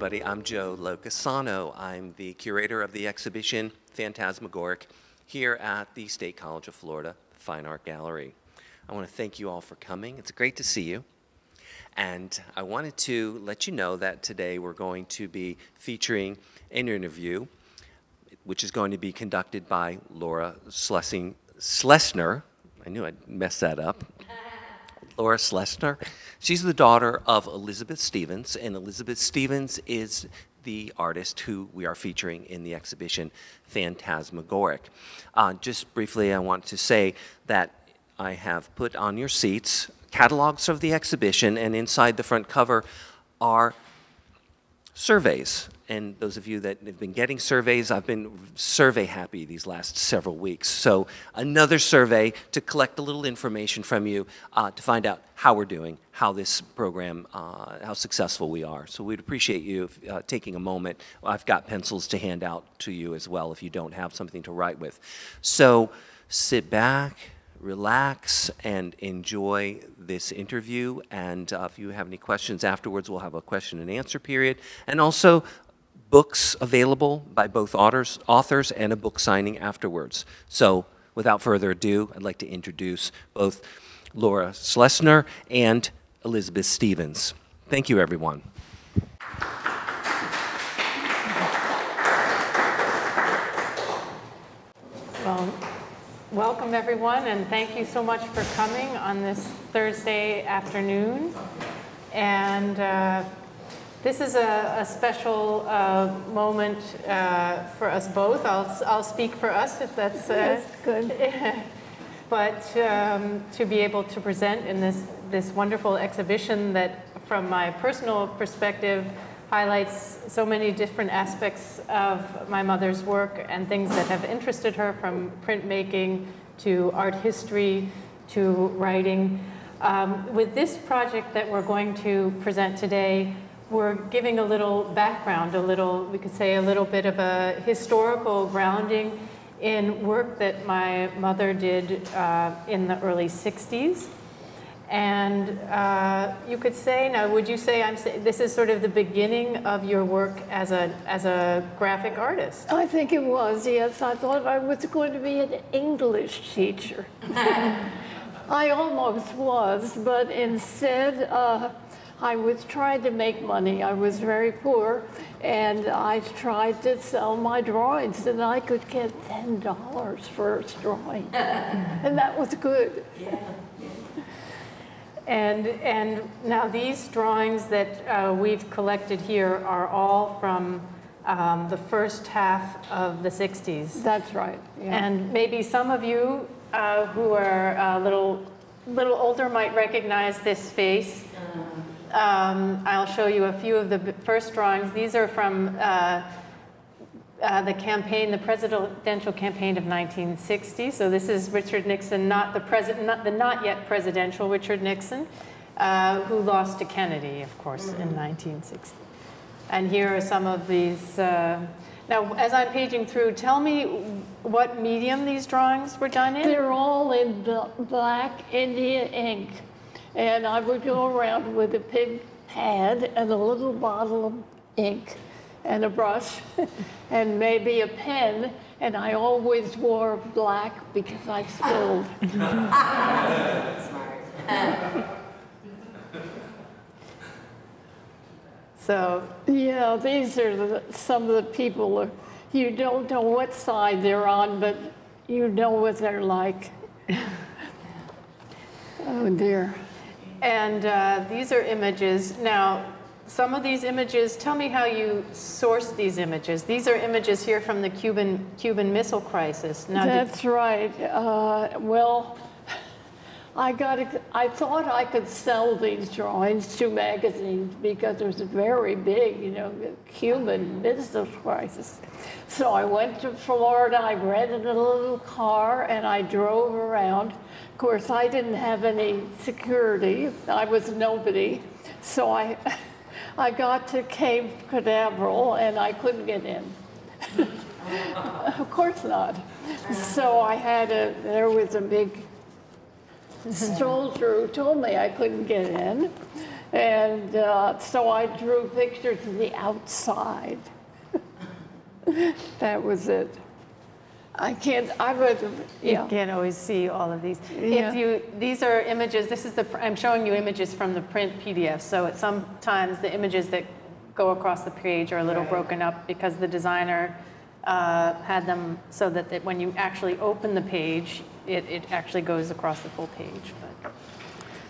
everybody. I'm Joe Loccisano. I'm the curator of the exhibition Phantasmagoric here at the State College of Florida Fine Art Gallery. I want to thank you all for coming. It's great to see you. And I wanted to let you know that today we're going to be featuring an interview, which is going to be conducted by Laura Schlesing, Schleussner. I knew I'd mess that up. Laura Schleussner. She's the daughter of Elizabeth Stevens, and Elizabeth Stevens is the artist who we are featuring in the exhibition Phantasmagoric. Uh, just briefly, I want to say that I have put on your seats catalogs of the exhibition, and inside the front cover are surveys and those of you that have been getting surveys, I've been survey happy these last several weeks. So another survey to collect a little information from you uh, to find out how we're doing, how this program, uh, how successful we are. So we'd appreciate you uh, taking a moment. I've got pencils to hand out to you as well if you don't have something to write with. So sit back, relax and enjoy this interview. And uh, if you have any questions afterwards, we'll have a question and answer period. And also, books available by both authors, authors and a book signing afterwards. So without further ado, I'd like to introduce both Laura Schleussner and Elizabeth Stevens. Thank you, everyone. Well, welcome everyone, and thank you so much for coming on this Thursday afternoon. And uh, this is a, a special uh, moment uh, for us both. I'll, I'll speak for us if that's, uh, good. but um, to be able to present in this, this wonderful exhibition that, from my personal perspective, highlights so many different aspects of my mother's work and things that have interested her from printmaking to art history to writing. Um, with this project that we're going to present today, we're giving a little background, a little, we could say a little bit of a historical grounding in work that my mother did uh, in the early 60s. And uh, you could say, now would you say I'm say, this is sort of the beginning of your work as a, as a graphic artist? I think it was, yes. I thought I was going to be an English teacher. I almost was, but instead, uh, I was trying to make money. I was very poor, and I tried to sell my drawings, and I could get ten dollars for a drawing, and that was good. Yeah. And and now these drawings that uh, we've collected here are all from um, the first half of the '60s. That's right. Yeah. And maybe some of you uh, who are a little little older might recognize this face. Um, I'll show you a few of the first drawings. These are from uh, uh, the campaign, the presidential campaign of 1960. So this is Richard Nixon, not the president, not the not yet presidential Richard Nixon, uh, who lost to Kennedy, of course, mm -hmm. in 1960. And here are some of these. Uh, now, as I'm paging through, tell me what medium these drawings were done in. They're all in black India ink. And I would go around with a big pad and a little bottle of ink and a brush and maybe a pen. And I always wore black because I spilled. so, yeah, these are the, some of the people. You don't know what side they're on, but you know what they're like. oh, dear. And uh, these are images. Now, some of these images, tell me how you source these images. These are images here from the Cuban, Cuban Missile Crisis. Now, That's right. Uh, well, I got. I thought I could sell these drawings to magazines because it was a very big, you know, Cuban business Crisis. So I went to Florida. I rented a little car and I drove around of course, I didn't have any security. I was nobody. So I, I got to Cape Canaveral and I couldn't get in. of course not. So I had a, there was a big soldier who told me I couldn't get in. And uh, so I drew pictures of the outside. that was it. I can't, I would, You yeah. can't always see all of these. Yeah. If you, these are images, this is the, I'm showing you images from the print PDF. So at sometimes the images that go across the page are a little broken up because the designer uh, had them so that that when you actually open the page, it, it actually goes across the full page. But-.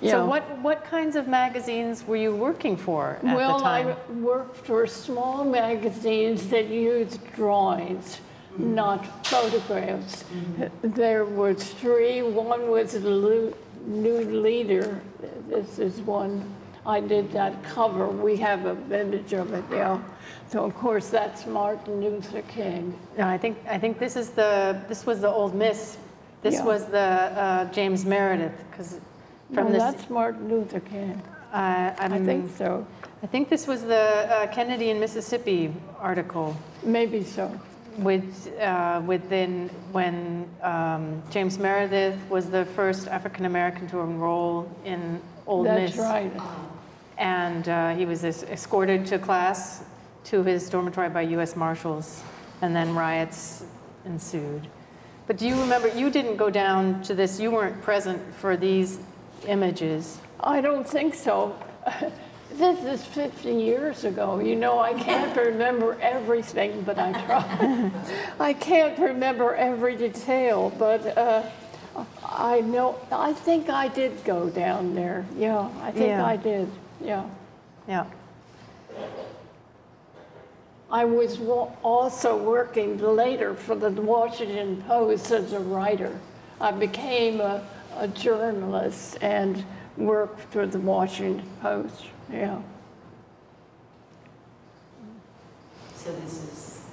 So what, what kinds of magazines were you working for at the Well. I worked for small magazines that used drawings, not photographs. There was three. One was the New Leader. This is one. I did that cover. We have a image of it now. So of course that's Martin Luther King. No, I think, I think this is the, this was the Ole Miss. This Yeah. was the uh, James Meredith, because from No, this, that's Martin Luther King. uh, I think so. I think this was the uh, Kennedy in Mississippi article Maybe so. with, uh, within, when um, James Meredith was the first African-American to enroll in Ole Miss. That's right. And uh, he was es- escorted to class to his dormitory by US Marshals, and then riots ensued. But do you remember, you didn't go down to this, you weren't present for these images. I don't think so. This is 50 years ago. You know, I can't remember everything, but I try. I can't remember every detail, but uh, I know, I think I did go down there. Yeah, I think Yeah. I did. Yeah. Yeah. I was wa- also working later for the Washington Post as a writer. I became a, a journalist and worked for the Washington Post. Yeah. So this is,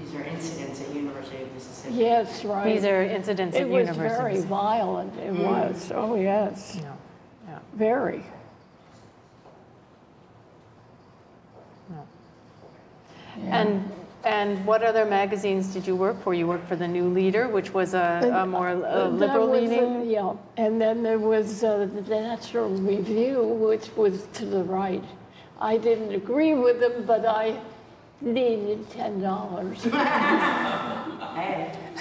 these are incidents at University of Mississippi? Yes, right. These are incidents it at was very violent. It mm. was. Oh, yes. Yeah, yeah. Very. Yeah. And, and what other magazines did you work for? You worked for The New Leader, which was a, a more uh, liberal was, leaning? Yeah, and then there was uh, the National Review, which was to the right. I didn't agree with them, but I needed ten dollars.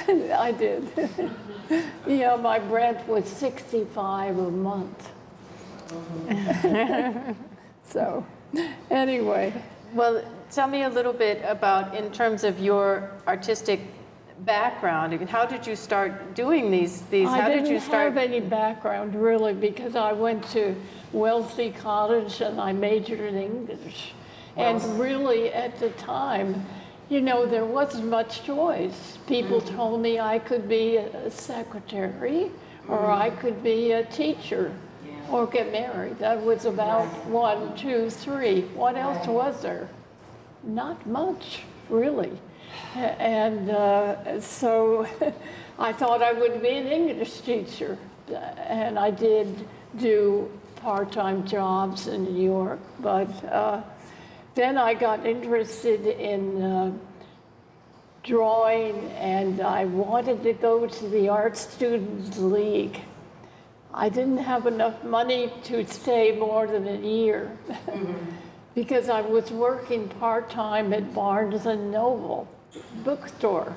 I did. yeah, my rent was sixty-five a month. so, anyway. Well, tell me a little bit about, in terms of your artistic background, how did you start doing these, these, I how did didn't you start? have any background really because I went to Wellesley College and I majored in English. And really at the time, you know, there wasn't much choice. People Mm-hmm. told me I could be a secretary or I could be a teacher Yeah. or get married. That was about one, two, three. What else was there? Not much, really. And uh, so I thought I would be an English teacher. And I did do part-time jobs in New York, but uh, then I got interested in uh, drawing and I wanted to go to the Art Students League. I didn't have enough money to stay more than a year because I was working part-time at Barnes and Noble bookstore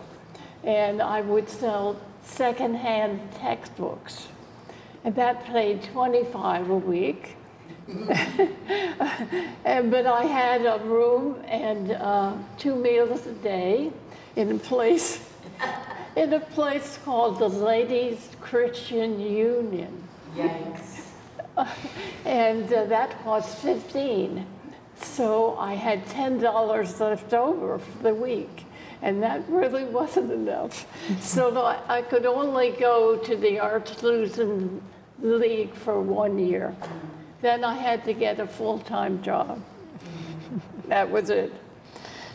and I would sell secondhand textbooks. And that paid 25 a week. and, but I had a room and uh, two meals a day in a place in a place called the Ladies Christian Union yikes. and uh, that cost 15 so i had $10 left over for the week and that really wasn't enough so I, could only go to the art student league for one year then i had to get a full-time job that was it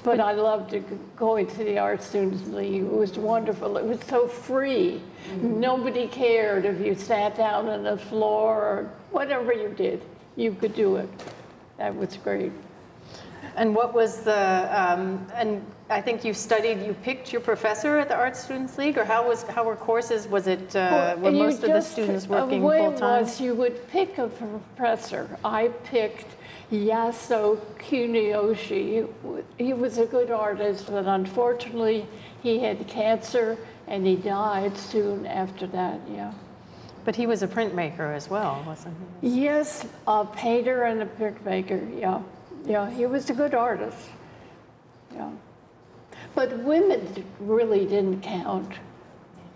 but I loved going to the Art Students League. It was wonderful. It was so free. Nobody cared if you sat down on the floor or whatever you did. You could do it. That was great. And what was the, um, and I think you studied, you picked your professor at the Art Students League, or how was, how were courses, was it, uh, were Well, most of the students uh, working The way full-time? was, you would pick a professor. I picked Yasuo Kuniyoshi. He was a good artist, but unfortunately, he had cancer and he died soon after that, yeah. But he was a printmaker as well, wasn't he? Yes, a painter and a printmaker, yeah. Yeah, he was a good artist, yeah. But women really didn't count.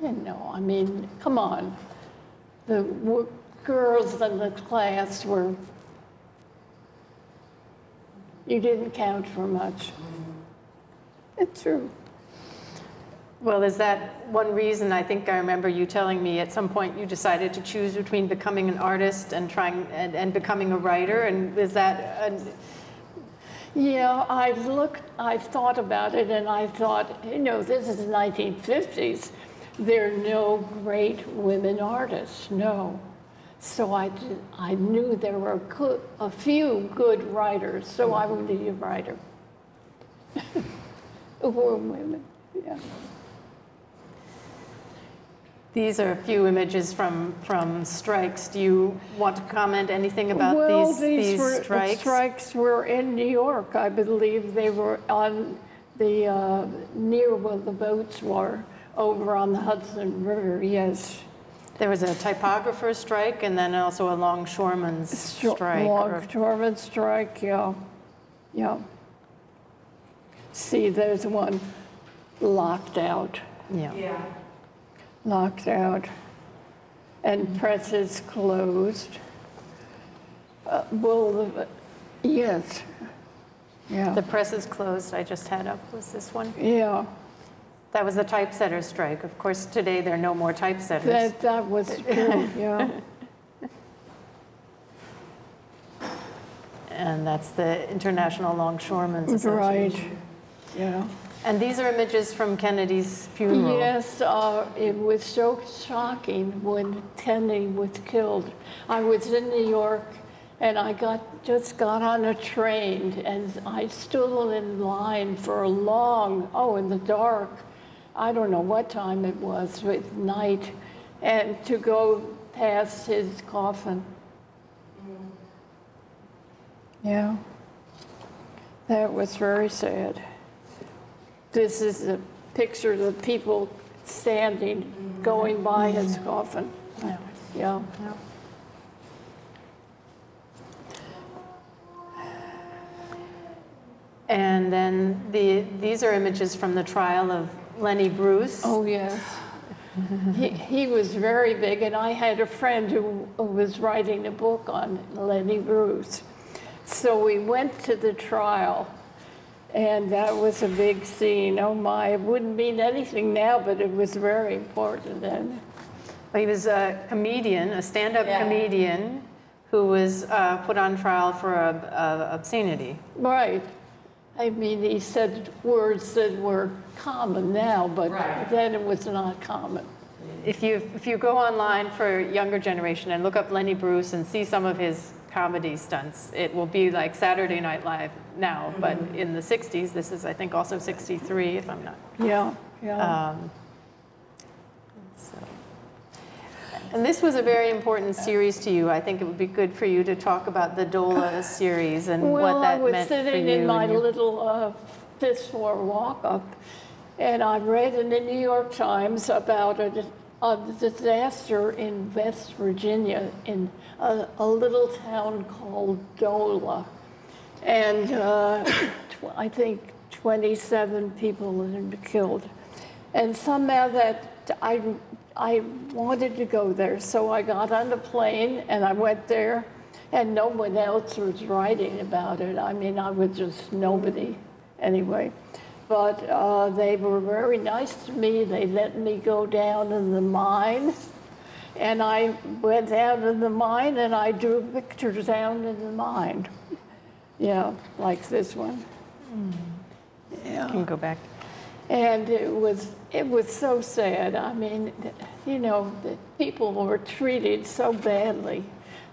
You know, I mean, come on. The girls in the class were, you didn't count for much. It's true. Well, is that one reason, I think I remember you telling me at some point you decided to choose between becoming an artist and trying, and, and becoming a writer? And is that, an- Yeah, I've looked, I've thought about it and I thought, you know, this is the 1950s. There are no great women artists, no. So I, I knew there were a few good writers, so I would be a writer. Who were women, yeah. These are a few images from, from strikes. Do you want to comment anything about well, these, these were, strikes? strikes were in New York. I believe they were on the uh, near where the boats were, over on the Hudson River. Yes, There was a typographer strike and then also a longshoreman's Stri- strike. or- Longshoreman strike. Yeah, yeah. See, there's one locked out, Yeah. Yeah. Locked out, and presses closed. Uh, well, the, yes, yeah, The presses closed, I just had up, was this one? yeah. That was the typesetter strike. Of course, today there are no more typesetters. That, that was true, yeah. And that's the International Longshoremen's Right, yeah. And these are images from Kennedy's funeral. Yes, uh, it was so shocking when Kennedy was killed. I was in New York and I got, just got on a train and I stood in line for a long, oh, in the dark, I don't know what time it was, at night, and to go past his coffin. Yeah, that was very sad. This is a picture of the people standing, going by mm-hmm. his coffin. Yeah. And then the, these are images from the trial of Lenny Bruce. Oh, yes. He, he was very big, and I had a friend who was writing a book on Lenny Bruce. So we went to the trial, and that was a big scene. Oh my, it wouldn't mean anything now, but it was very important then. He was a comedian, a stand-up Yeah. comedian who was uh, put on trial for uh, uh, obscenity. Right. I mean, he said words that were common now, but Right. then it was not common. If you, if you go online for younger generation and look up Lenny Bruce and see some of his comedy stunts, it will be like Saturday Night Live now, but in the 60s, this is, I think, also 63, if I'm not. Yeah, yeah. Um, so. And this was a very important series to you. I think it would be good for you to talk about the Dola series and well, what that I was meant for you. sitting in my your- little uh, fifth floor walk up, and I read in the New York Times about a, a disaster in West Virginia in a, a little town called Dola. And uh, I think 27 people been killed. And somehow that I, I wanted to go there, so I got on the plane and I went there, and no one else was writing about it. I mean, I was just nobody anyway. But uh, they were very nice to me. They let me go down in the mine. And I went down in the mine and I drew pictures down in the mine. Yeah, like this one. Hmm. Yeah. can go back. And it was, it was so sad. I mean, you know, the people were treated so badly.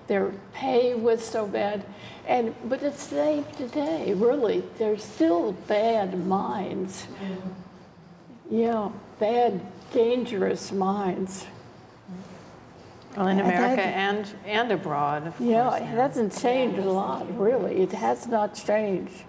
their pay was so bad. And, but it's the same today, really. They're still bad minds. Yeah, bad, dangerous minds. Well, in Yeah, America and, and abroad, of Yeah, course. it hasn't changed a lot, really. It has not changed.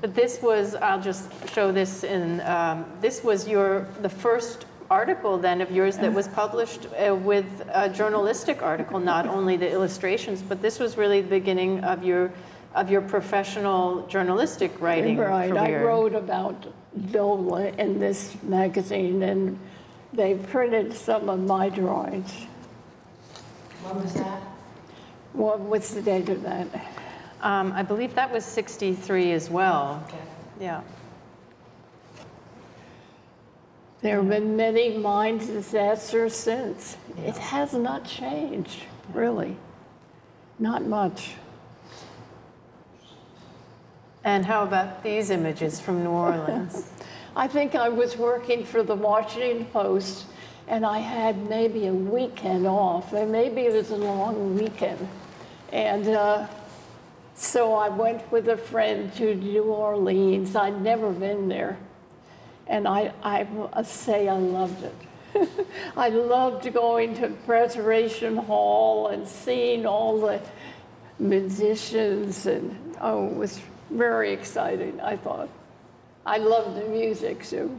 But this was, I'll just show this in, um, this was your, the first article then of yours that was published uh, with a journalistic article, not only the illustrations, but this was really the beginning of your, of your professional journalistic writing Right, I wrote about DOLA in this magazine, and they printed some of my drawings. When was that? What, what's the date of that? Um, I believe that was 63 as well, Okay. yeah. There have been many mine disasters since. It has not changed, really. Not much. And how about these images from New Orleans? I think I was working for the Washington Post and I had maybe a weekend off, and maybe it was a long weekend. And uh, so I went with a friend to New Orleans. I'd never been there. And I, I say I loved it. I loved going to Preservation Hall and seeing all the musicians, and oh, it was very exciting, I thought. I loved the music too.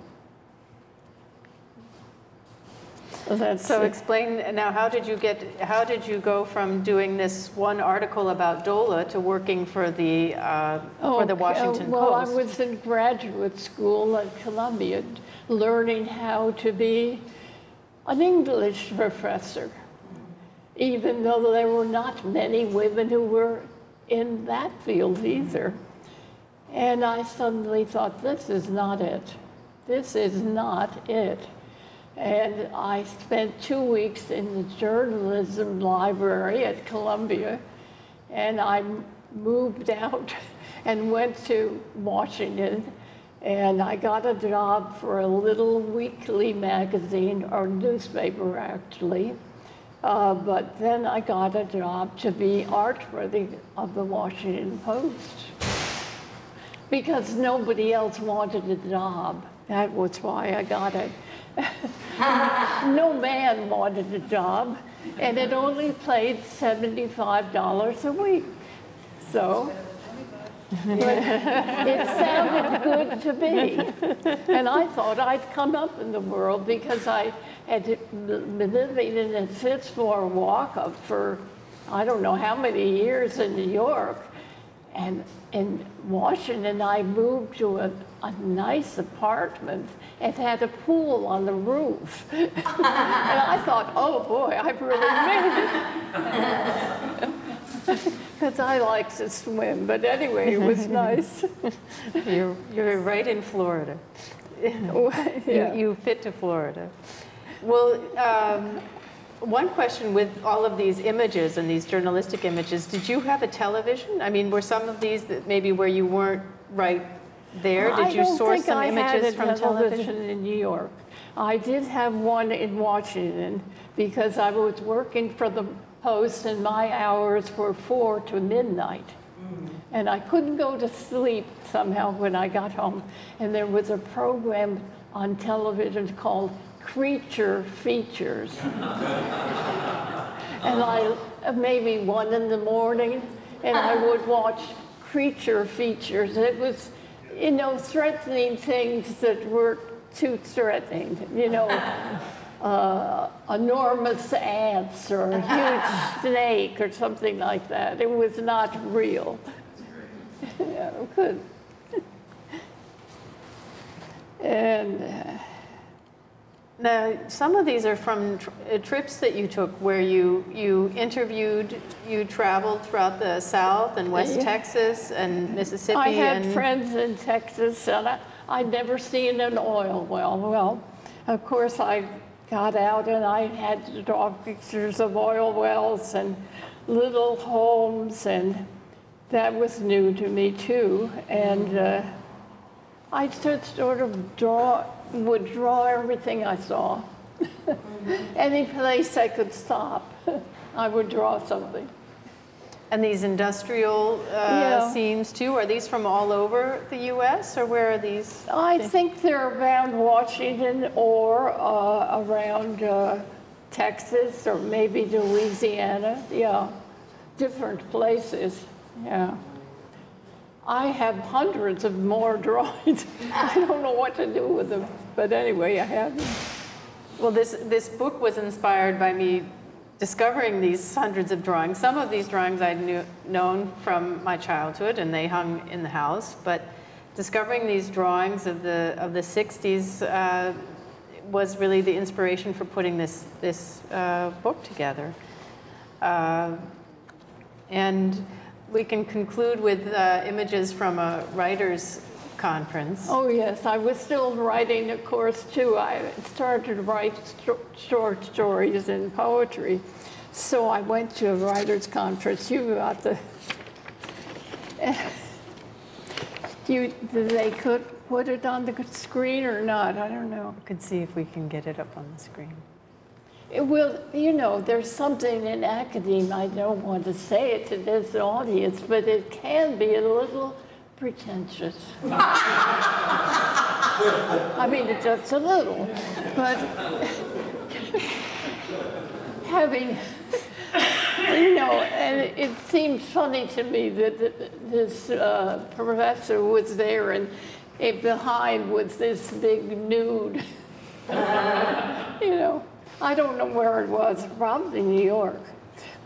Well, That's So explain, now, how did you get, how did you go from doing this one article about DOLA to working for the, uh, for the Okay, Washington Well, I was in graduate school at Columbia, learning how to be an English professor, even though there were not many women who were in that field either. And I suddenly thought, this is not it. This is not it. And I spent two weeks in the journalism library at Columbia, and I moved out and went to Washington, and I got a job for a little weekly magazine or newspaper, actually. Uh, but then I got a job to be art worthy of the Washington Post because nobody else wanted a job. That was why I got it. no man wanted a job, and it only paid $75 a week. So it, sounded good to me. And I thought I'd come up in the world because I had been living in a Fitzmore walk-up for I don't know how many years in New York. And in Washington, I moved to a, a nice apartment. It had a pool on the roof. and I thought, oh boy, I've really made it. Because I like to swim. But anyway, it was nice. You're, you're right in Florida. Yeah. You, you fit to Florida. Well, um, one question with all of these images and these journalistic images, did you have a television? I mean, were some of these that maybe where you weren't right there? Did you I source some I images from television? television in New York. I did have one in Washington because I was working for the Post and my hours were four to midnight. Mm-hmm. And I couldn't go to sleep somehow when I got home. And there was a program on television called Creature Features. and I, maybe one in the morning, and I would watch creature features. It was, you know, threatening things that were too threatening, you know, uh, enormous ants or a huge snake or something like that. It was not real. yeah, good. and uh, Now, some of these are from tr- uh, trips that you took where you, you interviewed, you traveled throughout the South and West Yeah. Texas and Mississippi. I had friends in Texas, and I, I'd never seen an oil well. Well, of course, I got out and I had to draw pictures of oil wells and little homes, and that was new to me too. And uh, I sort of draw, would draw everything I saw. Any place I could stop, I would draw something. And these industrial uh, Yeah. scenes too, are these from all over the US or where are these? I think they're around Washington or uh, around uh, Texas or maybe Louisiana. Yeah, different places. Yeah. I have hundreds of more drawings. I don't know what to do with them, but anyway, I have them. Well, this, this book was inspired by me discovering these hundreds of drawings. Some of these drawings I'd knew, known from my childhood and they hung in the house, but discovering these drawings of the, of the 60s uh, was really the inspiration for putting this, this uh, book together. Uh, and we can conclude with uh, images from a writer's conference. Oh, yes, I was still writing a course too. I started to write sto- short stories and poetry. So I went to a writer's conference. You got the. you, they could put it on the screen or not, I don't know. We could see if we can get it up on the screen. It will, you know, there's something in academia, I don't want to say it to this audience, but it can be a little pretentious. I mean, it's just a little, but having, you know, and it, seemed funny to me that this uh, professor was there and behind was this big nude. you know, I don't know where it was, probably New York.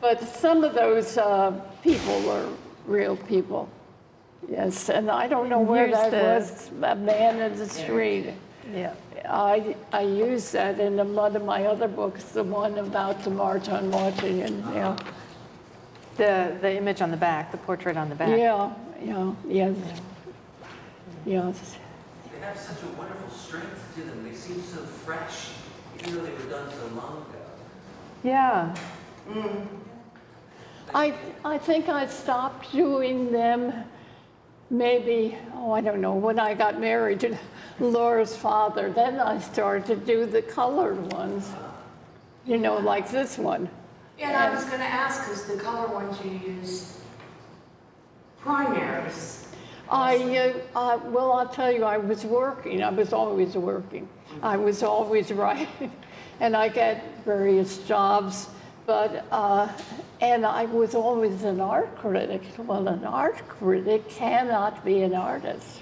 But some of those uh, people were real people. Yes, and I don't know where Here's that the- was, a man in the street. Yeah. I, I used that in one of my other books, the one about the March on Washington, yeah. The, the image on the back, the portrait on the back. Yeah, yeah, yes. Yes. They have such a wonderful strength to them. They seem so fresh, even though they were done so long ago. Yeah. I, I think I stopped doing them maybe, oh, I don't know, when I got married to Laura's father. Then I started to do the colored ones, you know, like this one. Yeah, and I was gonna ask, because the color ones you use primaries. I, uh, uh, well, I'll tell you, I was working. I was always working. I was always right. and I got various jobs. But uh, and I was always an art critic. Well, an art critic cannot be an artist.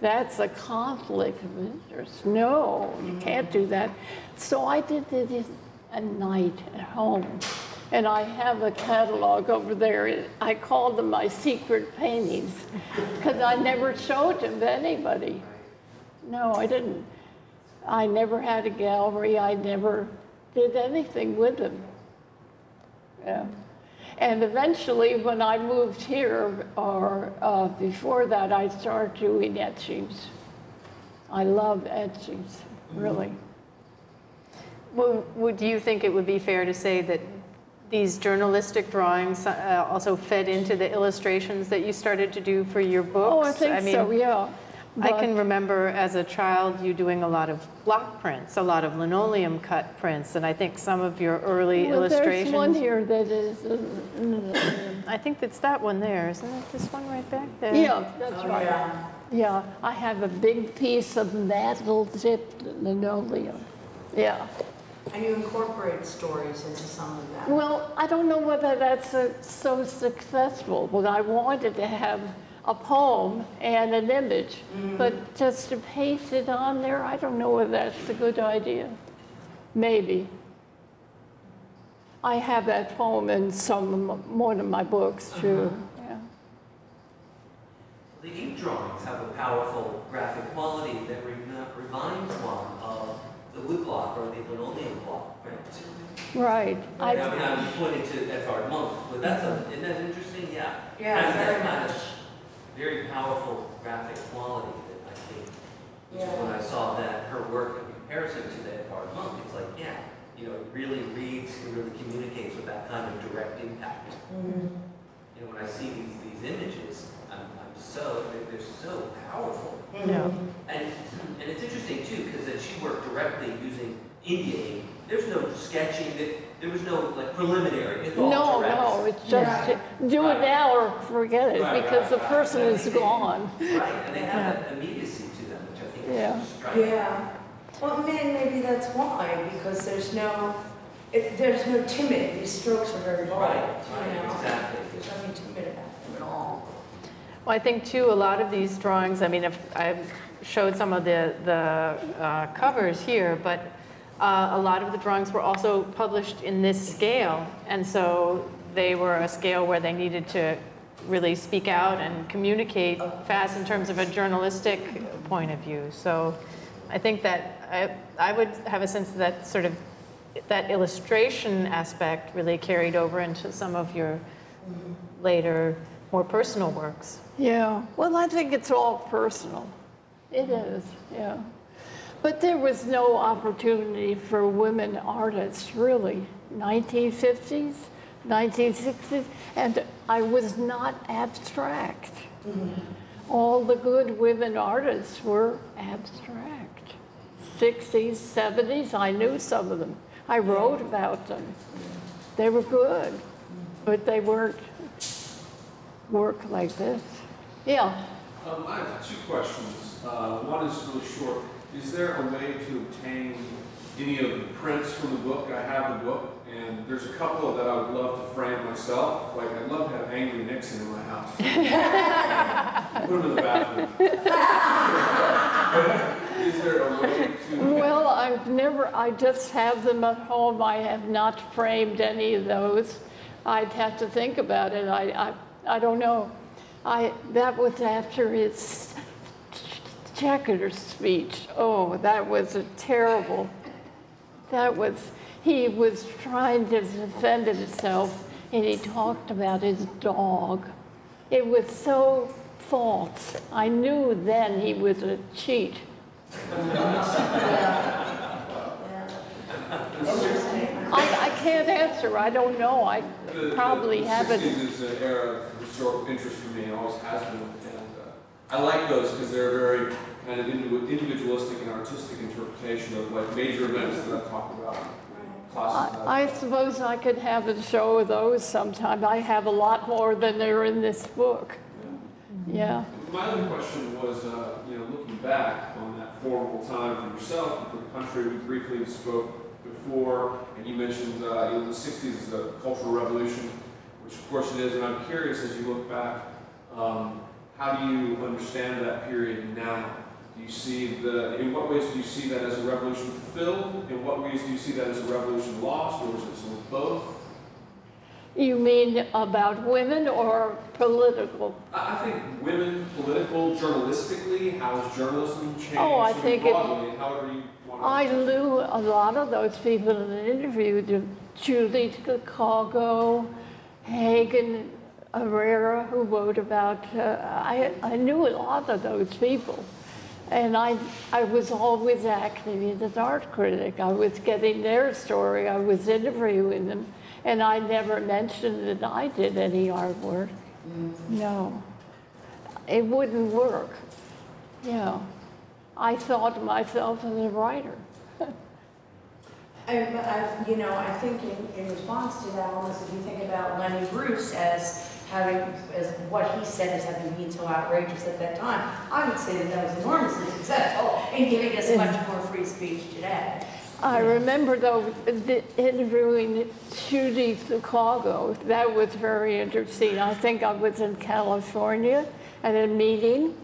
That's a conflict of interest. No, you can't do that. So I did this at night at home. And I have a catalog over there. I call them my secret paintings because I never showed them to anybody. No, I didn't. I never had a gallery. I never did anything with them. Yeah. And eventually, when I moved here, or uh, before that, I started doing etchings. I love etchings, really. Well, would you think it would be fair to say that these journalistic drawings uh, also fed into the illustrations that you started to do for your books? Oh, I think mean, so, yeah. I can remember as a child you doing a lot of block prints, a lot of linoleum cut prints, and I think some of your early Well, illustrations. There's one here that is, uh, I think it's that one there, isn't it? This one right back there? yeah, that's Oh, right. yeah. Yeah, I have a big piece of metal tipped linoleum. Yeah. And you incorporate stories into some of that. Well, I don't know whether that's uh, so successful, but I wanted to have a poem and an image, mm-hmm. but just to paste it on there, I don't know whether that's a good idea. Maybe. I have that poem in some one of my books too. Uh-huh. Yeah. The ink drawings have a powerful graphic quality that rem- reminds one of the woodblock or the linoleum block print. Right. I mean, I, I'm pointing to Edvard Munch, but that's a, isn't that interesting? Yeah. Yeah, Has that very kind of much. Very powerful graphic quality that I think, which is Yeah. when I saw that, her work in comparison to the Edvard Munch, it's like, yeah, you know, it really reads, it really communicates with that kind of direct impact. Mhm. You know, when I see these, these images, I'm, I'm so, they're, they're so powerful. Yeah. And, and it's interesting too, because that she worked directly using Indian ink. There's no sketching, there, there was no like preliminary, it's all No, direct. no, it's just, do it now or forget it, Right, because the right. person is gone. Right, and they have that immediacy to them, which I think Yeah. is striking. Yeah. Well, may- maybe that's why, because there's no, it, there's no timid, these strokes are very bold, Right, you right, know? exactly. There's nothing timid about them at all. Well, I think too, a lot of these drawings, I mean, if I showed some of the, the uh, covers here, but uh, a lot of the drawings were also published in this scale. And so they were a scale where they needed to really speak out and communicate fast in terms of a journalistic point of view. So I think that I, I would have a sense that sort of that illustration aspect really carried over into some of your later, more personal works. Yeah, well, I think it's all personal. It is, yeah. But there was no opportunity for women artists, really. 1950s, 1960s, and I was not abstract. Mm-hmm. All the good women artists were abstract. 60s, 70s, I knew some of them. I wrote about them. They were good, but they weren't work like this. Yeah. Um, I have two questions. Uh, one is really short. Is there a way to obtain any of the prints from the book? I have the book, and there's a couple that I would love to frame myself. Like, I'd love to have Angry Nixon in my house. Put him in the bathroom. Is there a way to? Well, I've never, I just have them at home. I have not framed any of those. I'd have to think about it. I, I, I don't know. I, that was after his Checker speech. Oh, that was a terrible, that was, he was trying to defend himself and he talked about his dog. It was so false. I knew then he was a cheat. I, I can't answer. I don't know. I probably haven't. 60s is an era of historical interest for me, and always has been. And uh, I like those because they're a very kind of individu- individualistic and artistic interpretation of like major events that I've talked about. I, I suppose I could have a show of those sometime. I have a lot more than are in this book. Yeah. My other question was, uh, you know, looking back on that formidable time for yourself and for the country, we briefly spoke before, and you mentioned, uh, you know, the 60s is a cultural revolution, which of course it is, and I'm curious as you look back, um, how do you understand that period now? Do you see the, in what ways do you see that as a revolution fulfilled? In what ways do you see that as a revolution lost, or is it sort of both? You mean about women or political? I think women, political, journalistically, how has journalism changed? Oh, I think it- however you want to. I knew a lot of those people in the interview, Judy Chicago, Hayden Herrera, who wrote about, uh, I, I knew a lot of those people. And I, I was always acting as an art critic. I was getting their story, I was interviewing them, and I never mentioned that I did any artwork. No. It wouldn't work. Yeah. I thought of myself as a writer. I, I, you know, I think in, in response to that, almost if you think about Lenny Bruce as having, as what he said as having been so outrageous at that time, I would say that that was enormously successful in giving us mm. much more free speech today. I remember though the, interviewing Judy Chicago. That was very interesting. I think I was in California at a meeting,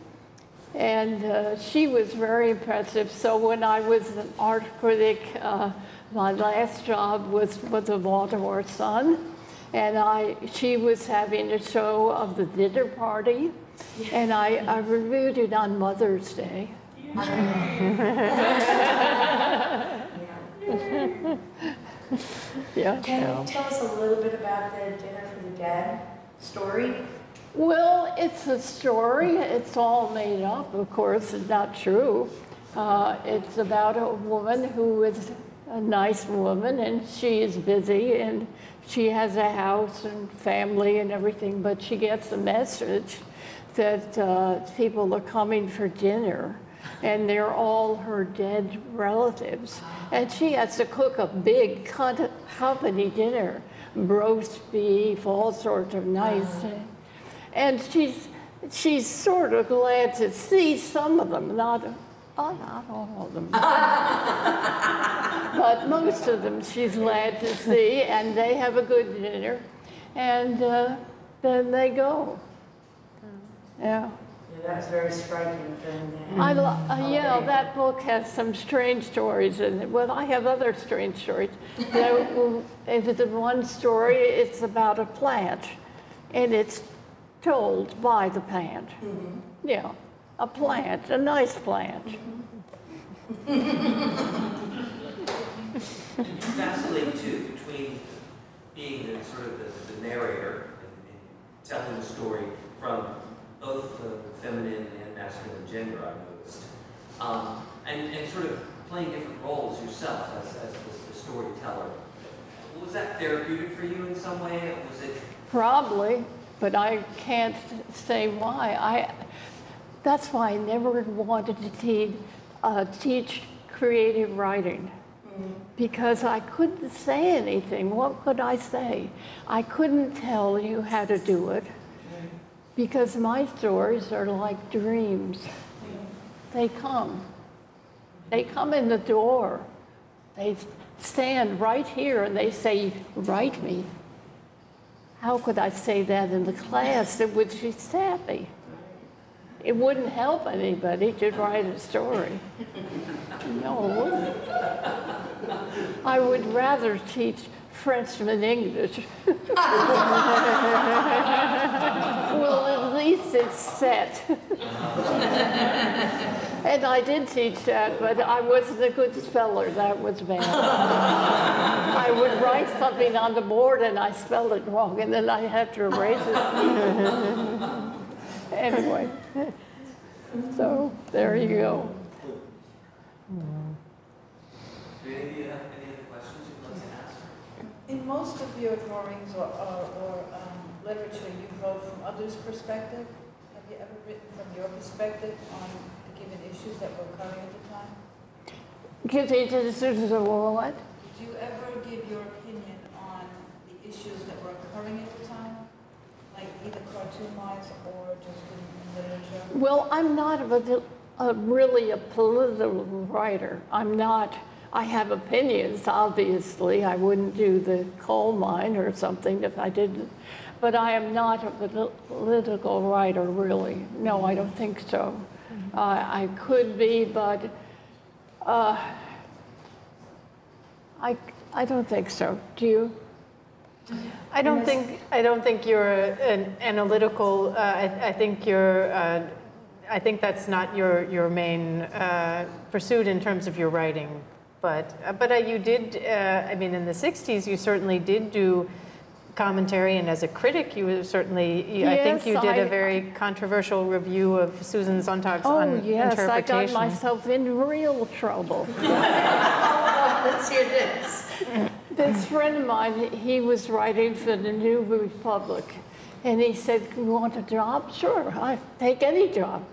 and uh, she was very impressive. So when I was an art critic, uh, my last job was with the Baltimore Sun, and I she was having a show of the dinner party, and I, I reviewed it on Mother's Day. Yeah. Can you tell us a little bit about the Dinner for the Dead story? Well, it's a story. It's all made up, of course, it's not true. Uh, it's about a woman who is a nice woman and she is busy and she has a house and family and everything, but she gets a message that uh, people are coming for dinner and they're all her dead relatives. And she has to cook a big company dinner, roast beef, all sorts of nice. And she's she's sort of glad to see some of them, not oh, not all of them, but most of them she's glad to see, and they have a good dinner, and uh, then they go. Yeah. Yeah, that's very striking. Thing. I lo- uh, yeah, that book has some strange stories in it. Well, I have other strange stories. There, if it's one story, it's about a plant, and it's told by the plant. Yeah, a plant, a nice plant. Fascinating too between being the sort of the, the narrator and, and telling the story from both the feminine and masculine gender, I've noticed, um, and, and sort of playing different roles yourself as, as the, the storyteller. Was that therapeutic for you in some way? Or was it Probably, but I can't say why. I, that's why I never wanted to te- uh, teach creative writing because I couldn't say anything. What could I say? I couldn't tell you how to do it because my stories are like dreams. They come. They come in the door. They stand right here and they say, Write me. How could I say that in the class? It would be sappy. It wouldn't help anybody to write a story. No, it wouldn't. I would rather teach Frenchman English. well, at least it's set. and I did teach that, but I wasn't a good speller. That was bad. I would write something on the board and I spelled it wrong, and then I had to erase it. anyway, so there you go. In most of your drawings or, or, or um, literature, you wrote from others' perspective. Have you ever written from your perspective on given issues that were occurring at the time? It is a what? Did you ever give your opinion on the issues that were occurring at the time? Like either cartoon-wise or just in in literature? Well, I'm not a, a really a political writer. I'm not. I have opinions, obviously. I wouldn't do the coal mine or something if I didn't. But I am not a political writer, really. No, I don't think so. Uh, I could be, but uh, I, I don't think so. Do you? I don't think, I don't think you're an analytical, uh, I, I think you're, uh, I think that's not your, your main uh, pursuit in terms of your writing. But, uh, but uh, you did, uh, I mean, in the 60s, you certainly did do commentary, and as a critic, you were certainly, you- I think you did a I- very controversial review of Susan Sontag's Oh, un- yes, I got myself in real trouble. Let's hear this. This friend of mine, he was writing for the New Republic, and he said, "You want a job? Sure, I take any job."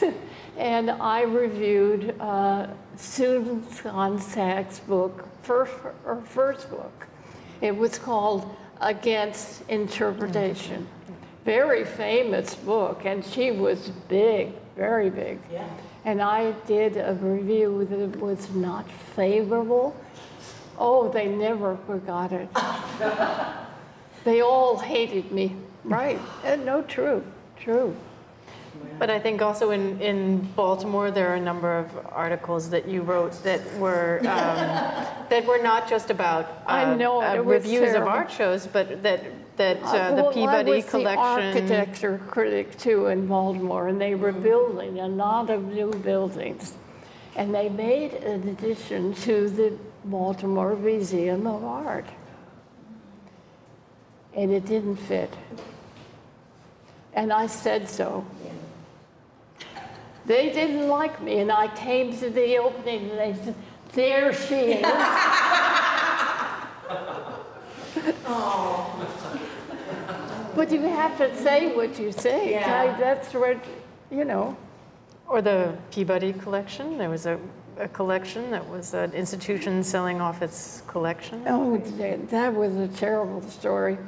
and I reviewed uh, Susan Sontag's book, first her first book. It was called Against Interpretation. Very famous book, and she was big, very big. Yeah. And I did a review that was not favorable. Oh, they never forgot it. they all hated me. Right. Uh, no, true, true. But I think also in, in Baltimore, there are a number of articles that you wrote that were, um, that were not just about I uh, know, uh, reviews of art shows, but that, that uh, the well, Peabody I was collection. the architecture critic too in Baltimore, and they were building a lot of new buildings. And they made an addition to the Baltimore Museum of Art. And it didn't fit. And I said so. They didn't like me, and I came to the opening and they said, There she is. But you have to say what you say. Yeah. I- That's what, you know. Or the Peabody Collection, there was a, a collection that was an institution selling off its collection. Oh, that that was a terrible story.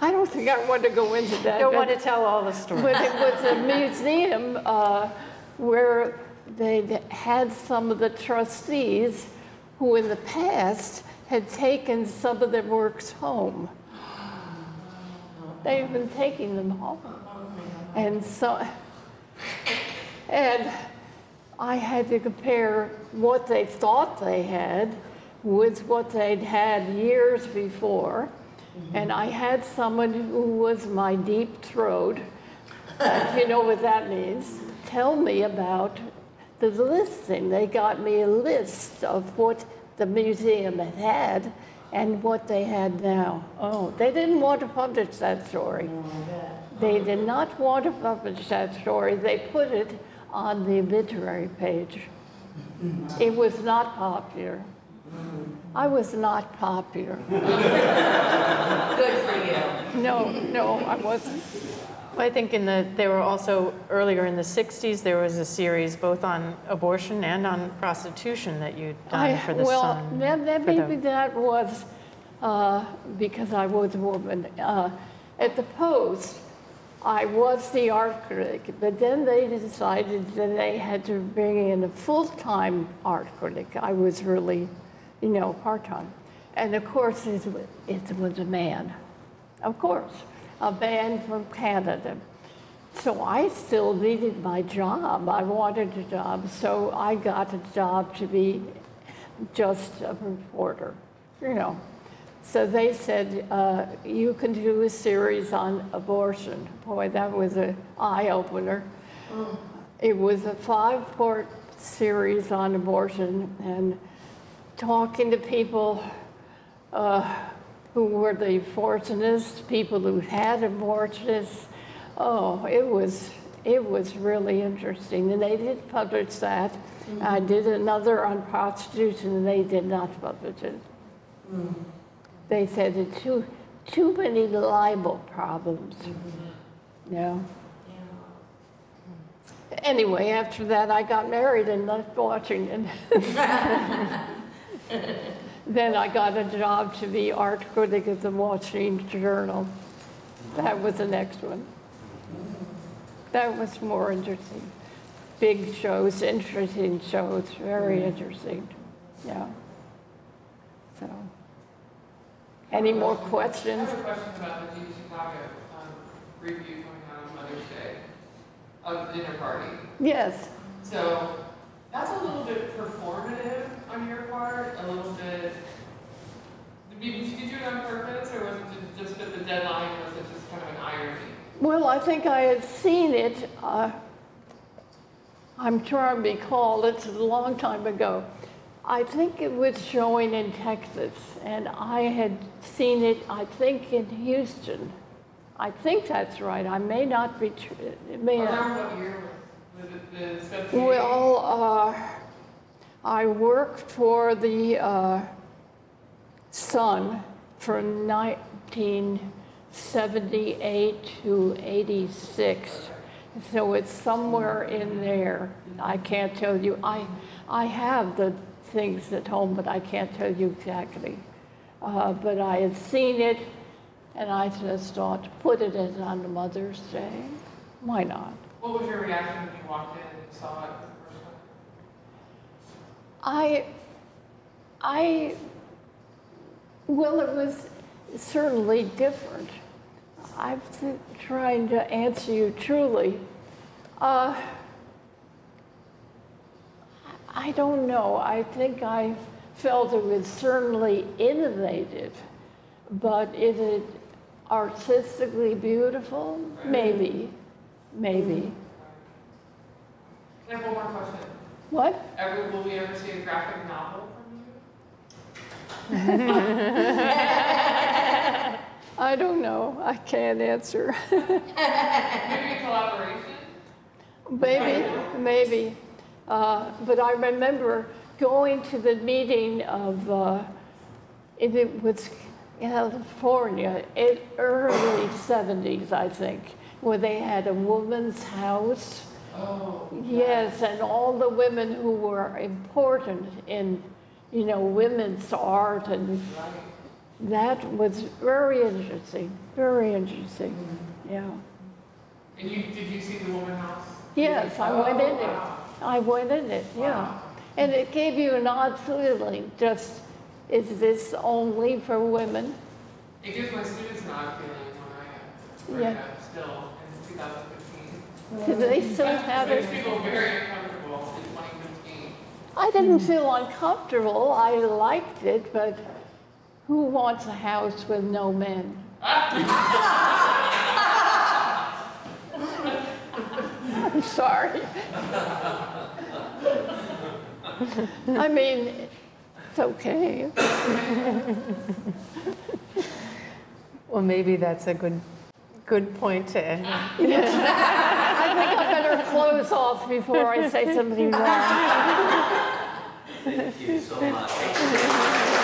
I don't think I want to go into that. Don't want to tell all the story. But it was a museum uh, where they had some of the trustees who in the past had taken some of their works home. They've been taking them home. And so, and I had to compare what they thought they had with what they'd had years before. Mm-hmm. And I had someone who was my deep throat, uh, if you know what that means, tell me about the listing. They got me a list of what the museum had had and what they had now. Oh, they didn't want to publish that story. Oh, they did not want to publish that story. They put it on the obituary page. Mm-hmm. It was not popular. Mm-hmm. I was not popular. Good for you. No, no, I wasn't. I think in the, there were also, earlier in the 60s, there was a series both on abortion and on prostitution that you'd done I- for the well, Sun. that, that for the- maybe that was uh, because I was a woman. Uh, at the Post, I was the art critic, but then they decided that they had to bring in a full-time art critic. I was really, you know, part-time. And of course, it was, it was a man. Of course, a man from Canada. So I still needed my job. I wanted a job, so I got a job to be just a reporter, you know. So they said, uh, you can do a series on abortion. Boy, that was an eye opener. It was a five part series on abortion and talking to people uh, who were the abortionists, people who had abortionists. Oh, it was, it was really interesting. And they did publish that. Mm-hmm. I did another on prostitution and they did not publish it. Mm-hmm. They said it too, too many libel problems. Mm-hmm. Yeah. Anyway, after that, I got married and left Washington. then I got a job to be art critic at the Washington Journal. That was the next one. That was more interesting. Big shows, interesting shows, very interesting. Yeah. So, any more I questions? have a question about the New Chicago um, review coming out on Mother's Day of the dinner party. Yes. So that's a little bit performative on your part, a little bit. Did you, did you do it on purpose, or was it just that the deadline was it just kind of an irony? Well, I think I had seen it. Uh, I'm trying to recall, it's a long time ago. I think it was showing in Texas, and I had seen it, I think, in Houston. I think that's right. I may not be, tr- it may Or not. what year was it? The 78? Well, uh, I worked for the uh, Sun from 1978 to 86. So it's somewhere in there. I can't tell you. I, I have the things at home, but I can't tell you exactly. Uh, but I had seen it, and I just thought, put it as on the Mother's Day. Why not? What was your reaction when you walked in and saw it for the first time? I, I, well, it was certainly different. I'm trying to answer you truly. Uh, I don't know. I think I felt it was certainly innovative, but is it artistically beautiful? Maybe, maybe. I have one more question. What? Ever, will we ever see a graphic novel from you? I don't know. I can't answer. Maybe a collaboration? Maybe, maybe. Uh, but I remember going to the meeting of, uh, it it was California, in early 70s, I think, where they had a woman's house Oh. Yes, and all the women who were important in, you know, women's art, and Right. that was very interesting, very interesting, yeah. And you, did you see the woman house? Yes, I oh, went in Oh, it. I went in it, yeah. And it gave you an odd feeling, just, is this only for women? It gives my students an odd feeling when I Yeah. write still in 2015. Do they still have it? people very uncomfortable in I didn't feel uncomfortable, I liked it, but who wants a house with no men? I'm sorry. I mean, it's okay. Well, maybe that's a good, good point to end. I think I better close off before I say something wrong. Thank you so much.